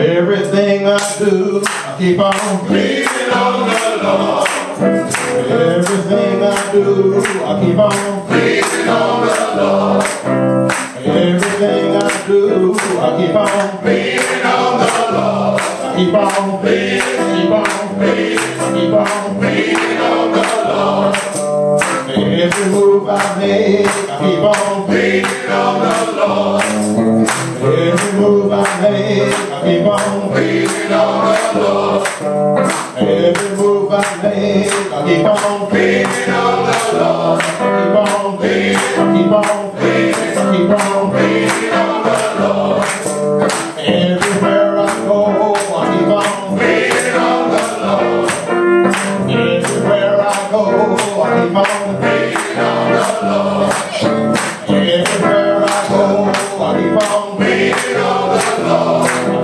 Everything I do, I keep on leaning on the Lord. Everything I do, I keep on leaning on the Lord. Everything I do, I keep on leaning on the Lord. I keep on leaning, keep on leaning, keep on leaning on the Lord. Every move I make, I keep on leaning on the Lord. Every move I make, I keep on leaning on the Lord. Every move I make, I keep on leaning on the Lord. Keep on leaning, keep on leaning, keep on leaning on the Lord. Everywhere I go, I keep on leaning on the Lord. Everywhere I go, I keep on leaning on the Lord.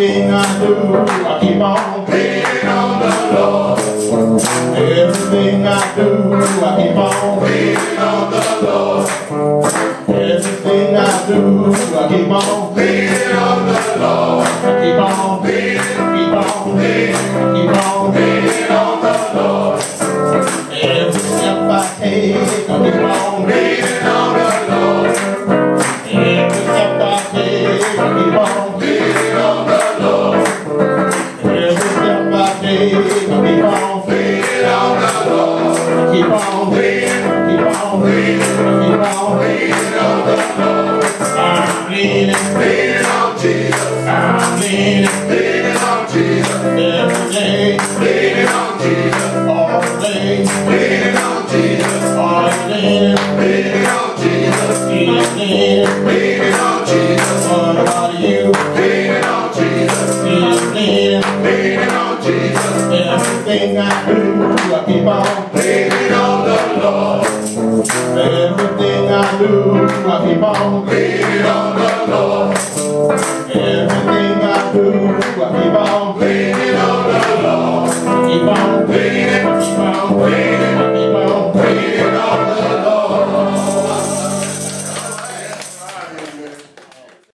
Everything I do, I keep on leaning on the Lord. Everything I do, I keep on leaning on the Lord. Everything I do, I keep on leaning on The Lord. I'm leaning, leaning on Jesus. I'm leaning, leaning on Jesus. Leaning on Jesus. All leaning on Jesus. All leaning, on Jesus. Leaning, on Jesus. What about you? Leaning on Jesus. Leaning on Jesus. Everything I do, I keep on leaning on I keep on leaning on the Lord. Everything I do, I keep on leaning on the Lord. Keep on leaning, keep on leaning